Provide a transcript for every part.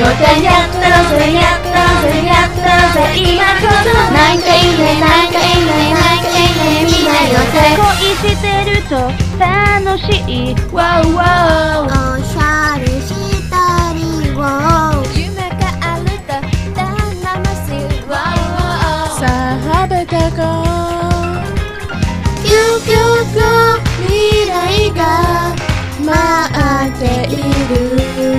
ないやったそれやったそれやったそれ今こそ泣いていない泣いていない泣いていない見ないのそ恋してると楽しい Wow wow おしゃれしたり Wow 夢があると頼ましい Wow さあ食べてこう究極未来が待っている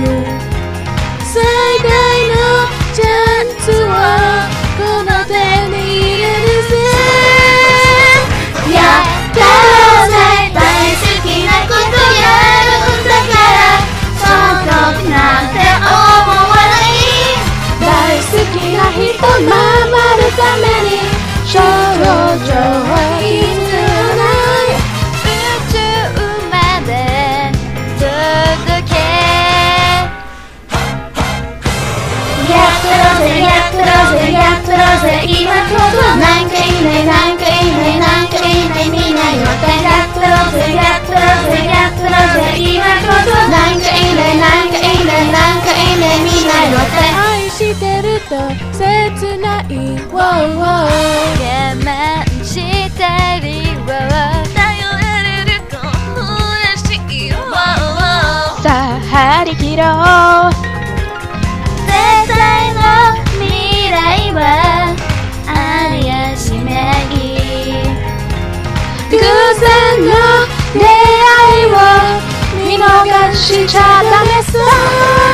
い Wow wow 我慢したりは頼れると嬉しい Wow さあ張り切ろう。絶対の未来はありやしない偶然の出会いを見逃しちゃダメさ。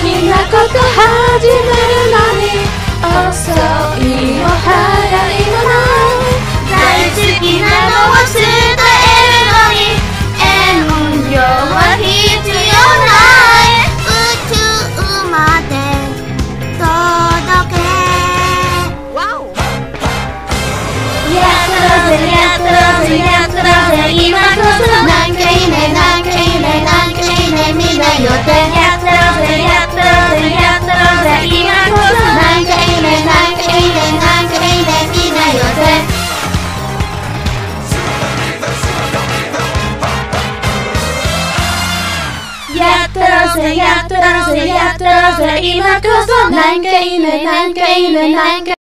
きなこと始めるのに遅いよ Today, yeah, today, yeah, today, yeah, today, yeah, today, yeah, today, yeah, today, yeah, today, yeah, today, yeah,